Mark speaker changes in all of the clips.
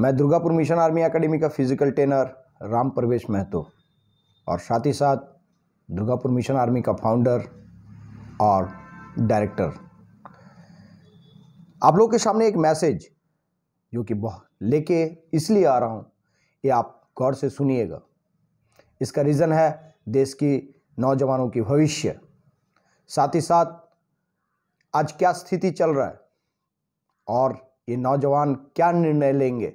Speaker 1: मैं Durgapur mission army academy का physical trainer Ram Pravesh Mahato और साथ ही साथ दुर्गापुर मिशन आर्मी का फाउंडर और डायरेक्टर। आप लोगों के सामने एक मैसेज जो कि बहुत लेके इसलिए आ रहा हूँ ये आप गौर से सुनिएगा। इसका रीज़न है देश की नौजवानों की भविष्य। साथ ही साथ आज क्या स्थिति चल रहा है और ये नौजवान क्या निर्णय लेंगे?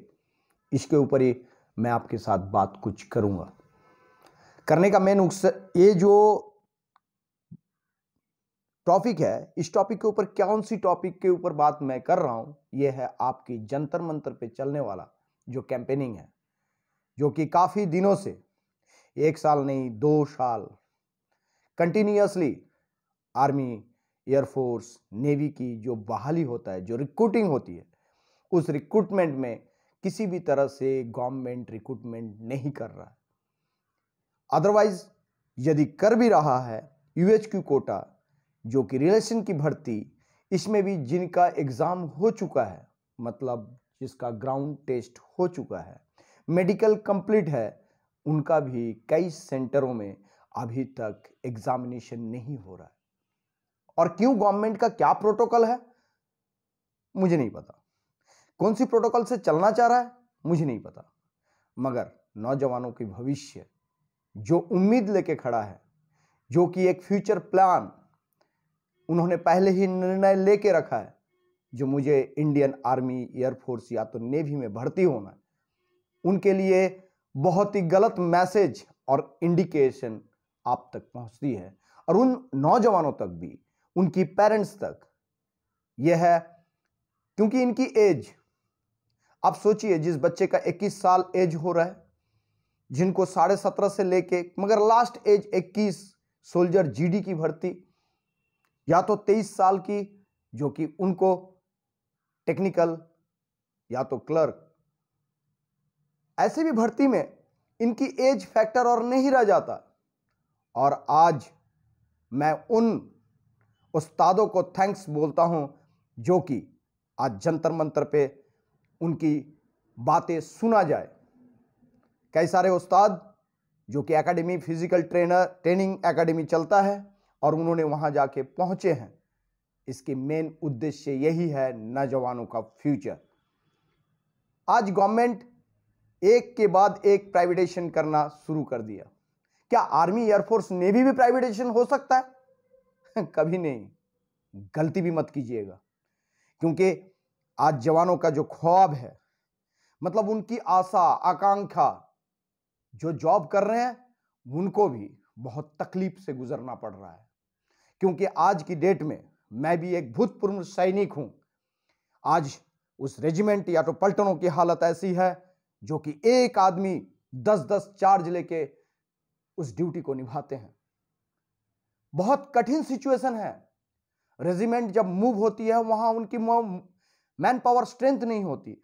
Speaker 1: इसके ऊपर ही मैं आपके साथ बात कुछ करूँगा। करने का मेन ये जो टॉपिक है, इस टॉपिक के ऊपर कौन सी टॉपिक के ऊपर बात मैं कर रहा हूँ यह है आपकी जंतर मंतर पे चलने वाला जो कैंपेनिंग है, जो कि काफ़ी दिनों से, एक साल नहीं, दो साल कंटिन्यूसली आर्मी एयरफोर्स नेवी की जो बहाली होता है, जो रिक्रूटिंग होती है, उस रिक्रूटमेंट में किसी भी तरह से गवर्नमेंट रिक्रूटमेंट नहीं कर रहा अदरवाइज़ यदि कर भी रहा है यूएचक्यू कोटा, जो कि रिलेशन की भर्ती, इसमें भी जिनका एग्ज़ाम हो चुका है मतलब जिसका ग्राउंड टेस्ट हो चुका है, मेडिकल कंप्लीट है, उनका भी कई सेंटरों में अभी तक एग्जामिनेशन नहीं हो रहा है। और क्यों गवर्नमेंट का क्या प्रोटोकॉल है? मुझे नहीं पता। कौन सी प्रोटोकॉल से चलना चाह रहा है? मुझे नहीं पता। मगर नौजवानों की भविष्य, जो उम्मीद लेके खड़ा है, जो कि एक फ्यूचर प्लान उन्होंने पहले ही निर्णय लेके रखा है, जो मुझे इंडियन आर्मी एयरफोर्स या तो नेवी में भर्ती होना है, उनके लिए बहुत ही गलत मैसेज और इंडिकेशन आप तक पहुँचती है। और उन नौजवानों तक भी, उनकी पेरेंट्स तक, यह है, क्योंकि इनकी एज आप सोचिए, जिस बच्चे का 21 साल एज हो रहा है, जिनको साढ़े सत्रह से लेके, मगर लास्ट एज 21 सोल्जर जीडी की भर्ती, या तो 23 साल की, जो कि उनको टेक्निकल या तो क्लर्क ऐसे भी भर्ती में इनकी एज फैक्टर और नहीं रह जाता। और आज मैं उन उस्तादों को थैंक्स बोलता हूँ, जो कि आज जंतर मंतर पे उनकी बातें सुना जाए। कई सारे उस्ताद, जो कि academy physical trainer training academy चलता है और उन्होंने वहाँ जाके पहुँचे हैं। इसके मेन उद्देश्य यही है नौजवानों का फ्यूचर आज गवर्नमेंट एक के बाद एक प्राइवेटेशन करना शुरू कर दिया। क्या आर्मी एयरफोर्स नेवी भी प्राइवेटेशन हो सकता है? कभी नहीं। गलती भी मत कीजिएगा। क्योंकि आज जवानों का जो ख्वाब है मतलब उनकी आशा, आकांक्षा, जो जॉब कर रहे हैं, उनको भी बहुत तकलीफ़ से गुजरना पड़ रहा है। क्योंकि आज की डेट में मैं भी एक भूतपूर्व सैनिक हूँ। आज उस रेजिमेंट या तो पलटनों की हालत ऐसी है, जो कि एक आदमी दस दस चार्ज लेके उस ड्यूटी को निभाते हैं। बहुत कठिन सिचुएशन है। रेजिमेंट जब मूव होती है, वहाँ उनकी मैन पावर स्ट्रेंथ नहीं होती।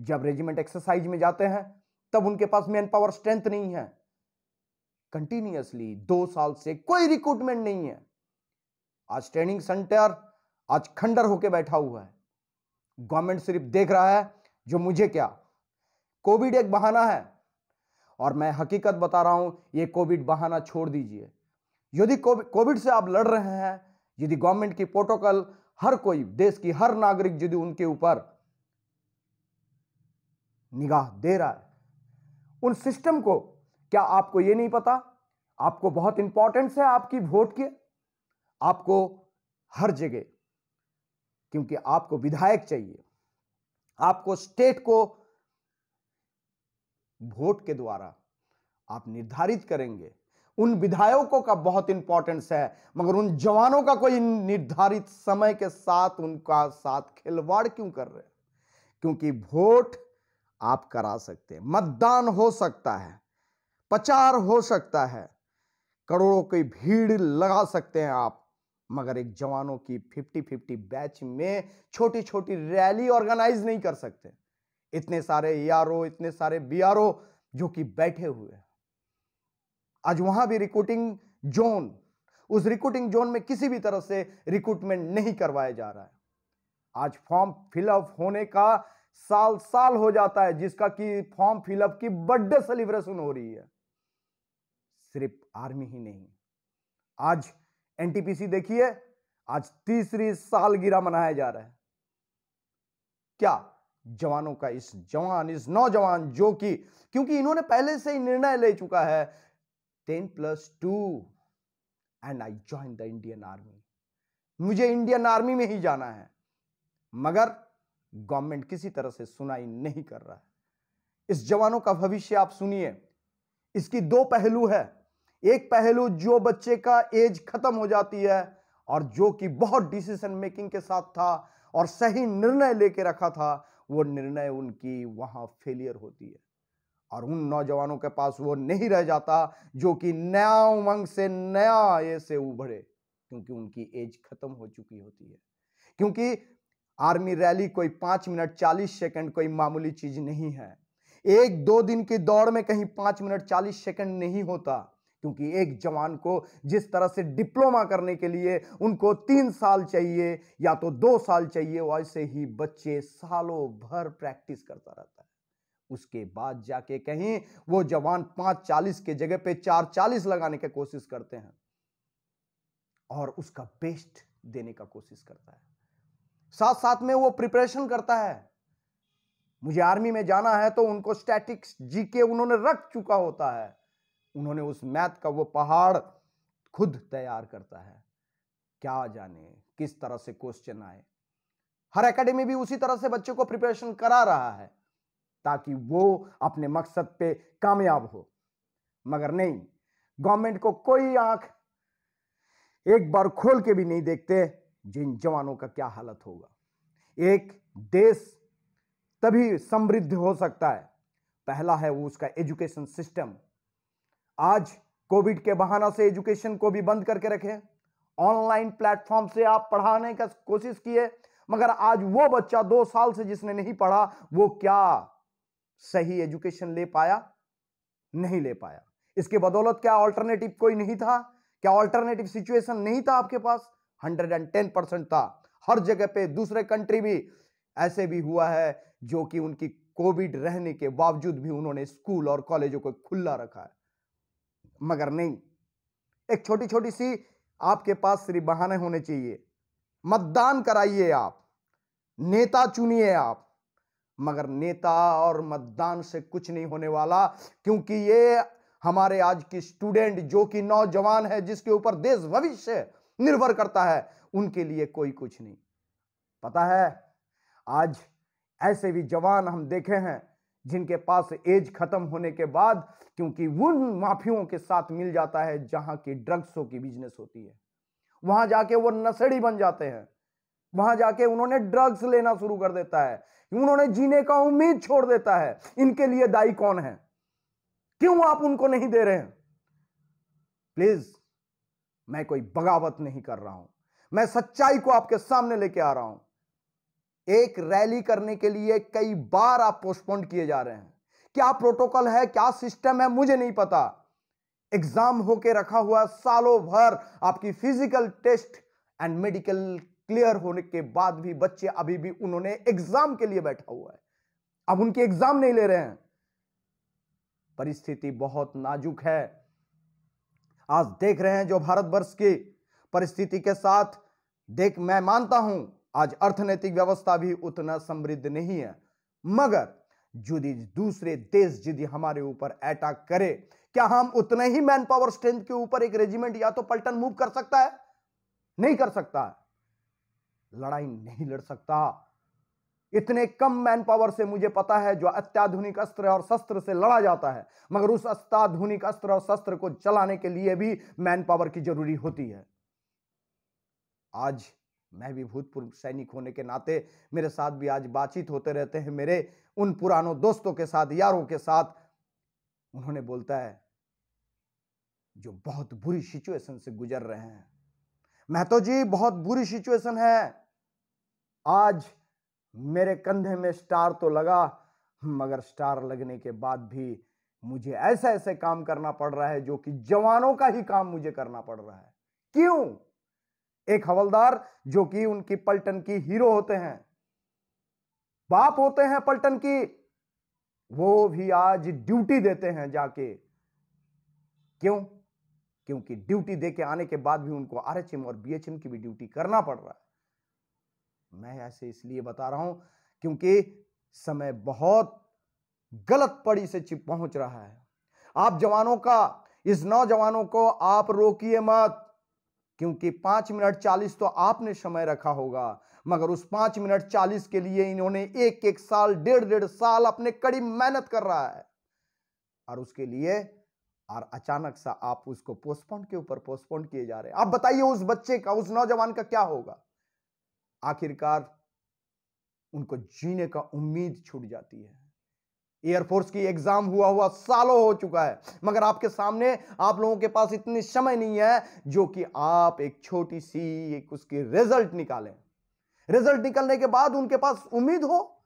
Speaker 1: जब रेजिमेंट एक्सरसाइज में जाते हैं, तब उनके पास मैन पावर स्ट्रेंथ नहीं है। कंटिन्यूसली दो साल से कोई रिक्रूटमेंट नहीं है। आज ट्रेनिंग सेंटर, आज खंडर होके बैठा हुआ है। गवर्नमेंट सिर्फ़ देख रहा है, जो मुझे क्या। कोविड एक बहाना है। और मैं हकीकत बता रहा हूँ, ये कोविड बहाना छोड़ दीजिए। यदि कोविड से आप लड़ रहे हैं, यदि गवर्नमेंट की प्रोटोकॉल हर कोई, देश की हर नागरिक यदि उनके ऊपर निगाह दे रहा है, उन सिस्टम को, क्या आपको यह नहीं पता? आपको बहुत इंपॉर्टेंस है आपकी वोट के। आपको हर जगह, क्योंकि आपको विधायक चाहिए। आपको स्टेट को वोट के द्वारा आप निर्धारित करेंगे। उन विधायकों का बहुत इंपॉर्टेंस है, मगर उन जवानों का कोई निर्धारित समय के साथ उनका साथ खिलवाड़ क्यों कर रहे क्योंकि वोट आप करा सकते हैं। मतदान हो सकता है, प्रचार हो सकता है, करोड़ों की भीड़ लगा सकते हैं आप, मगर एक जवानों की 50 50 बैच में छोटी छोटी रैली ऑर्गेनाइज नहीं कर सकते। इतने सारे यारो इतने सारे बीआरओ जो कि बैठे हुए हैं। आज वहाँ भी रिक्रूटिंग जोन उस रिक्रूटिंग जोन में किसी भी तरह से रिक्रूटमेंट नहीं करवाया जा रहा है। आज फॉर्म फिलअप होने का साल साल हो जाता है, जिसका कि फॉर्म फिलअप की बर्थडे सेलिब्रेशन हो रही है। सिर्फ़ आर्मी ही नहीं। आज एनटीपीसी देखिए, आज तीसरी सालगिरह मनाया जा रहा है। क्या जवानों का इस जवान, इस नौजवान जो कि, क्योंकि इन्होंने पहले से ही निर्णय ले चुका है ten plus two and I join the Indian army मुझे इंडियन आर्मी में ही जाना है, मगर गवर्नमेंट किसी तरह से सुनाई नहीं कर रहा है। इस जवानों का भविष्य आप सुनिए। इसकी दो पहलू है। एक पहलू जो बच्चे का एज खत्म हो जाती है, और जो कि बहुत डिसीज़न मेकिंग के साथ था, और सही निर्णय लेके रखा था, वो निर्णय उनकी वहाँ फेलियर होती है। और उन नौजवानों के पास वो नहीं रह जाता जो कि नया उमंग से नया ये से उभरे, क्योंकि उनकी एज खत्म हो चुकी होती है। क्योंकि आर्मी रैली कोई पाँच मिनट चालीस सेकंड कोई मामूली चीज़ नहीं है। एक दो दिन की दौड़ में कहीं पाँच मिनट चालीस सेकंड नहीं होता, क्योंकि एक जवान को जिस तरह से डिप्लोमा करने के लिए उनको तीन साल चाहिए या तो दो साल चाहिए, वैसे ही बच्चे सालों भर प्रैक्टिस करता रहता है। उसके बाद जाके कहीं, वो जवान पाँच चालीस के जगह पे चार चालीस लगाने की कोशिश करते हैं। और उसका बेस्ट देने का कोशिश करता है। साथ साथ में वो प्रिपरेशन करता है। मुझे आर्मी में जाना है तो उनको स्टैटिक्स जीके उन्होंने रख चुका होता है। उन्होंने उस मैथ का वो पहाड़ खुद तैयार करता है। क्या जाने, किस तरह से क्वेश्चन आए। हर एकेडमी भी उसी तरह से बच्चों को प्रिपरेशन करा रहा है। ताकि वो अपने मकसद पे कामयाब हो। मगर नहीं, गवर्नमेंट को कोई आँख एक बार खोल के भी नहीं देखते जिन जवानों का क्या हालत होगा। एक देश तभी समृद्ध हो सकता है। पहला है वो उसका एजुकेशन सिस्टम। आज कोविड के बहाना से एजुकेशन को भी बंद करके रखे। ऑनलाइन प्लेटफॉर्म से आप पढ़ाने का कोशिश किए, मगर आज वो बच्चा दो साल से जिसने नहीं पढ़ा, वो क्या सही एजुकेशन ले पाया, नहीं ले पाया। इसके बदौलत क्या ऑल्टरनेटिव कोई नहीं था? क्या ऑल्टरनेटिव सिचुएशन नहीं था आपके पास? हंड्रेड एंड टेन परसेंट था। हर जगह पे दूसरे कंट्री भी ऐसे भी हुआ है जो कि उनकी कोविड रहने के बावजूद भी उन्होंने स्कूल और कॉलेजों को खुला रखा है। मगर नहीं, एक छोटी छोटी सी आपके पास सिर्फ़ बहाने होने चाहिए। मतदान कराइए आप। नेता चुनिए आप। मगर नेता और मतदान से कुछ नहीं होने वाला, क्योंकि ये हमारे आज की स्टूडेंट जो कि नौजवान है, जिसके ऊपर देश भविष्य निर्भर करता है, उनके लिए कोई कुछ नहीं। पता है, आज ऐसे भी जवान हम देखे हैं, जिनके पास एज खत्म होने के बाद, क्योंकि उन माफियों के साथ मिल जाता है जहाँ की ड्रग्सों की बिज़नेस होती है। वहाँ जाके वो नशेड़ी बन जाते हैं। वहाँ जाके उन्होंने ड्रग्स लेना शुरू कर देता है। उन्होंने जीने का उम्मीद छोड़ देता है। इनके लिए दाई कौन है? क्यों आप उनको नहीं दे रहे हैं? प्लीज़ मैं कोई बगावत नहीं कर रहा हूँ। मैं सच्चाई को आपके सामने लेके आ रहा हूँ। एक रैली करने के लिए कई बार आप पोस्टपोन किए जा रहे हैं। क्या प्रोटोकॉल है? क्या सिस्टम है? मुझे नहीं पता। एग्ज़ाम होके रखा हुआ सालों भर आपकी physical test and medical clear होने के बाद भी बच्चे अभी भी उन्होंने एग्ज़ाम के लिए बैठा हुआ है। अब उनके एग्ज़ाम नहीं ले रहे हैं। परिस्थिति बहुत नाजुक है। आज देख रहे हैं जो भारतवर्ष की परिस्थिति के साथ, देख मैं मानता हूँ, आज अर्थनैतिक व्यवस्था भी उतना समृद्ध नहीं है। मगर यदि दूसरे देश यदि हमारे ऊपर अटैक करे, क्या हम उतने ही मैन पावर स्ट्रेंथ के ऊपर एक रेजिमेंट या तो पलटन मूव कर सकता है? नहीं कर सकता। लड़ाई नहीं लड़ सकता। इतने कम मैन पावर से मुझे पता है जो अत्याधुनिक अस्त्र और शस्त्र से लड़ा जाता है, मगर उस अत्याधुनिक अस्त्र और शस्त्र को चलाने के लिए भी मैन पावर की ज़रूरी होती है। आज मैं भी भूतपूर्व सैनिक होने के नाते मेरे साथ भी आज बातचीत होते रहते हैं मेरे उन पुरानों दोस्तों के साथ, यारों के साथ। उन्होंने बोलता है, जो बहुत बुरी सिचुएशन से गुजर रहे हैं। महतो जी, बहुत बुरी सिचुएशन है। आज मेरे कंधे में स्टार तो लगा, मगर स्टार लगने के बाद भी मुझे ऐसे ऐसे काम करना पड़ रहा है जो कि जवानों का ही काम मुझे करना पड़ रहा है। क्यों? एक हवलदार जो कि उनकी पलटन की हीरो होते हैं, बाप होते हैं पलटन की, वो भी आज ड्यूटी देते हैं जाके। क्यों? क्योंकि ड्यूटी देके आने के बाद भी उनको आरएचएम और बीएचएम की भी ड्यूटी करना पड़ रहा है। मैं ऐसे इसलिए बता रहा हूँ क्योंकि समय बहुत गलत पड़ी से चिप पहुँच रहा है। आप जवानों का, इस नौजवानों को आप रोकिए मत, क्योंकि पाँच मिनट चालीस तो आपने समय रखा होगा, मगर उस पाँच मिनट चालीस के लिए इन्होंने एक एक साल डेढ़ डेढ़ साल अपने कड़ी मेहनत कर रहा है। और उसके लिए, और अचानक सा आप उसको पोस्टपोन के ऊपर पोस्टपोन किए जा रहे हैं। आप बताइए उस बच्चे का, उस नौजवान का क्या होगा? आखिरकार उनको जीने का उम्मीद छूट जाती है। एयरफोर्स की एग्ज़ाम हुआ हुआ सालों हो चुका है, मगर आपके सामने आप लोगों के पास इतनी समय नहीं है जो कि आप एक छोटी सी एक उसकी रिज़ल्ट निकालें। रिज़ल्ट निकलने के बाद उनके पास उम्मीद हो,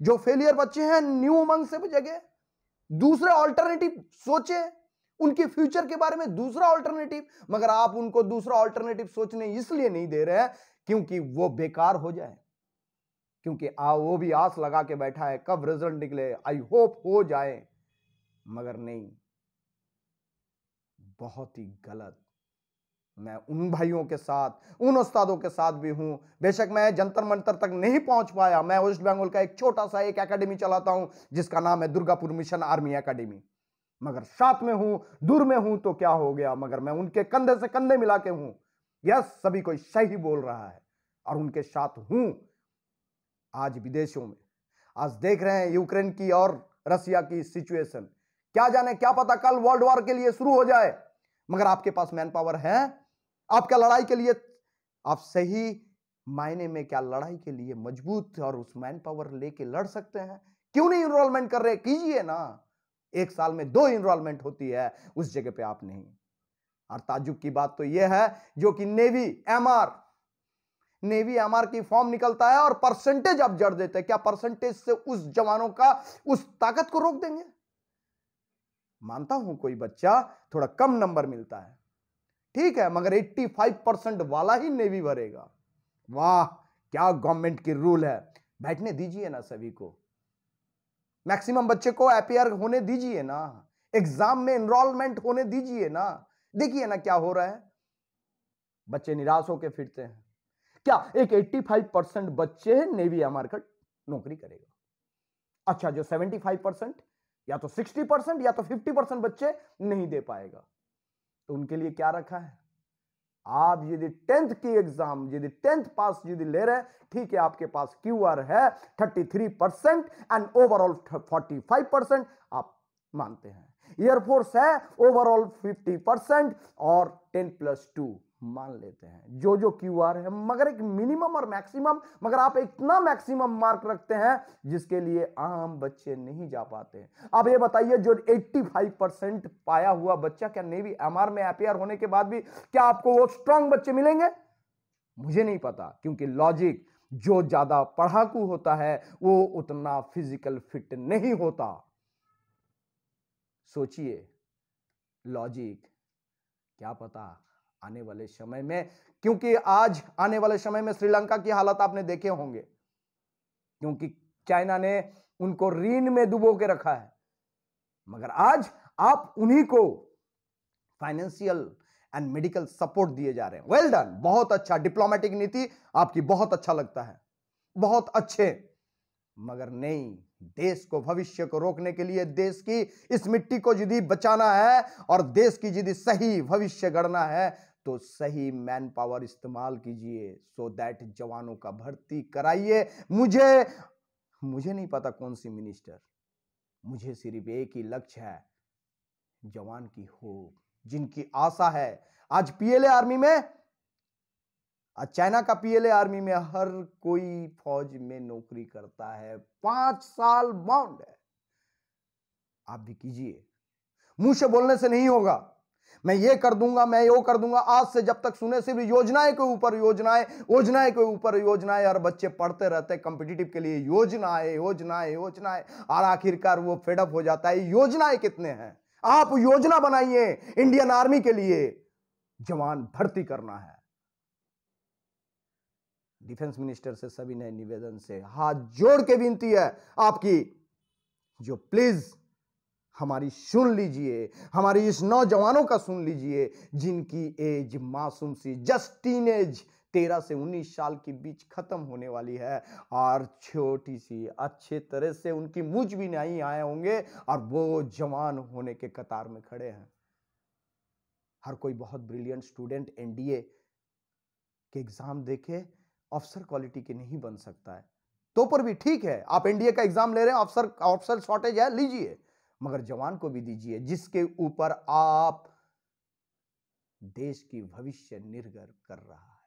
Speaker 1: जो फेलियर बच्चे हैं न्यू उमंग से जगह दूसरे ऑल्टरनेटिव सोचे, उनके फ्यूचर के बारे में दूसरा ऑल्टरनेटिव मगर आप उनको दूसरा ऑल्टरनेटिव सोचने इसलिए नहीं दे रहे हैं क्योंकि वो बेकार हो जाए। क्योंकि आ, वो भी आस लगा के बैठा है, कब रिज़ल्ट निकले, आई होप हो जाए, मगर नहीं। बहुत ही गलत। मैं उन भाइयों के साथ, उन उस्तादों के साथ भी हूँ। बेशक मैं जंतर मंतर तक नहीं पहुँच पाया। मैं वेस्ट बंगाल का एक छोटा सा एक एकेडमी चलाता हूँ, जिसका नाम है दुर्गापुर मिशन आर्मी एकेडमी मगर साथ में हूँ, दूर में हूँ तो क्या हो गया? मगर मैं उनके कंधे से कंधे मिला के हूँ। यस सभी कोई सही बोल रहा है और उनके साथ हूँ आज विदेशों में। आज देख रहे हैं यूक्रेन की और रसिया की सिचुएशन। क्या जाने, क्या पता कल वर्ल्ड वॉर के लिए शुरू हो जाए। मगर आपके पास मैन पावर है, आपका लड़ाई के लिए, आप सही मायने में क्या लड़ाई के लिए मज़बूत और उस मैन पावर लेके लड़ सकते हैं? क्यों नहीं इनरोलमेंट कर रहे? कीजिए ना। एक साल में दो इनरोलमेंट होती है, उस जगह पे आप नहीं। और ताजुब की बात तो यह है, जो कि नेवी एमआर नेवी एमआर की फॉर्म निकलता है और परसेंटेज आप जड़ देते हैं। क्या परसेंटेज से उस जवानों का, उस ताकत को रोक देंगे? मानता हूँ कोई बच्चा थोड़ा कम नंबर मिलता है। ठीक है, मगर 85 परसेंट वाला ही नेवी भरेगा। वाह, क्या गवर्नमेंट की रूल है। बैठने दीजिए ना सभी को। मैक्सिमम बच्चे को एपीआर होने दीजिए ना। एग्ज़ाम में एनरोलमेंट होने दीजिए ना। देखिए ना क्या हो रहा है। बच्चे निराश होकर फिरते हैं। क्या एक 85 परसेंट बच्चे नेवी एमआर का नौकरी करेगा। अच्छा जो 75 परसेंट या तो 60 परसेंट या तो 50 परसेंट बच्चे नहीं दे पाएगा। तो उनके लिए क्या रखा है? आप यदि टेंथ की एग्ज़ाम, यदि टेंथ पास यदि ले रहे हैं, ठीक है, आपके पास क्यू आर है 33 परसेंट एंड ओवरऑल 45 परसेंट आप मानते हैं। एयरफोर्स है ओवरऑल 50 परसेंट और 10 प्लस टू मान लेते हैं। जो जो क्यू आर है, मगर एक मिनिमम और मैक्सिमम मगर आप इतना मैक्सिमम मार्क रखते हैं जिसके लिए आम बच्चे नहीं जा पाते हैं। अब ये बताइए, जो 85 परसेंट पाया हुआ बच्चा, क्या नेवी एमआर में अपेयर होने के बाद भी, क्या आपको वो स्ट्रांग बच्चे मिलेंगे? मुझे नहीं पता, क्योंकि लॉजिक जो ज़्यादा पढ़ाकू होता है, वो उतना फ़िज़िकल फिट नहीं होता। सोचिए लॉजिक क्या पता आने वाले समय में, क्योंकि आज आने वाले समय में श्रीलंका की हालत आपने देखे होंगे। क्योंकि चाइना ने उनको ऋण में डुबो के रखा है। मगर आज आप उन्हीं को फाइनेंशियल एंड मेडिकल सपोर्ट दिए जा रहे हैं। वेल well डन बहुत अच्छा डिप्लोमेटिक नीति आपकी बहुत अच्छा लगता है। बहुत अच्छे। मगर नहीं देश को भविष्य को रोकने के लिए देश की इस मिट्टी को यदि बचाना है और देश की यदि सही भविष्य गढ़ना है तो सही मैन पावर इस्तेमाल कीजिए सो दैट जवानों का भर्ती कराइए। मुझे मुझे नहीं पता कौन सी मिनिस्टर मुझे सिर्फ़ एक ही लक्ष्य है, जवान की हो, जिनकी आशा है। आज पीएलए आर्मी में चाइना का पीएलए आर्मी में हर कोई फौज में नौकरी करता है। पाँच साल बाउंड है। आप भी कीजिए। मुँह से बोलने से नहीं होगा। मैं ये कर दूँगा, मैं यो कर दूँगा। आज से जब तक सुने, सिर्फ़ योजनाएँ के ऊपर योजनाएँ योजनाएँ के ऊपर योजनाएँ, और बच्चे पढ़ते रहते कंपिटिटिव के लिए। योजनाएँ योजनाएँ योजनाएँ, और आखिरकार वो फेडअप हो जाता है। योजनाएँ कितने हैं? आप योजना बनाइए। इंडियन आर्मी के लिए जवान भर्ती करना है। डिफेंस मिनिस्टर से, सभी नए निवेदन से हाथ जोड़ के विनती है आपकी, जो प्लीज़ हमारी सुन लीजिए, हमारी इस नौजवानों का सुन लीजिए, जिनकी एज मासूम सी जस्ट टीन एज तेरह से उन्नीस साल के बीच खत्म होने वाली है, और छोटी सी अच्छे तरह से उनकी मुझ भी नहीं आए होंगे, और वो जवान होने के कतार में खड़े हैं। हर कोई बहुत ब्रिलियंट स्टूडेंट एनडीए के एग्ज़ाम देखे अफसर क्वालिटी के नहीं बन सकता है। तो पर भी ठीक है, आप एनडीए का एग्ज़ाम ले रहे हैं अफसर अफसर शॉर्टेज है, लीजिए। मगर जवान को भी दीजिए, जिसके ऊपर आप देश की भविष्य निर्भर कर रहा है।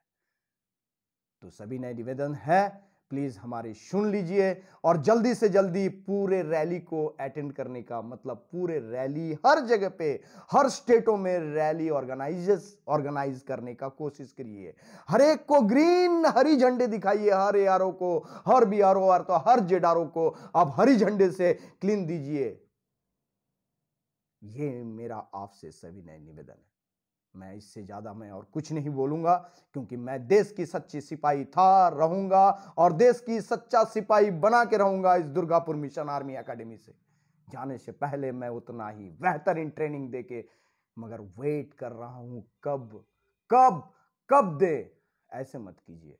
Speaker 1: तो सभी नए निवेदन है प्लीज़ हमारी सुन लीजिए और जल्दी से जल्दी पूरे रैली को अटेंड करने का मतलब पूरे रैली हर जगह पे, हर स्टेटों में रैली ऑर्गेनाइज ऑर्गेनाइज करने का कोशिश करिए। हर एक को ग्रीन हरी झंडे दिखाइए, हर ए को, हर बी आर तो हर जेड को, आप हरी झंडे से क्लीन दीजिए। ये मेरा आपसे सभी नए निवेदन है। मैं इससे ज़्यादा मैं और कुछ नहीं बोलूँगा, क्योंकि मैं देश की सच्ची सिपाही था, रहूँगा और देश की सच्चा सिपाही बना के रहूँगा इस दुर्गापुर मिशन आर्मी एकेडमी से। जाने से पहले मैं उतना ही बेहतरीन ट्रेनिंग दे के मगर वेट कर रहा हूँ कब कब कब दे? ऐसे मत कीजिए।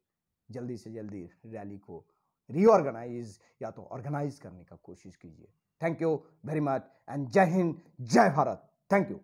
Speaker 1: जल्दी से जल्दी रैली को रीऑर्गेनाइज या तो ऑर्गेनाइज करने का कोशिश कीजिए। Thank you very much and जय हिंद, जय भारत। Thank you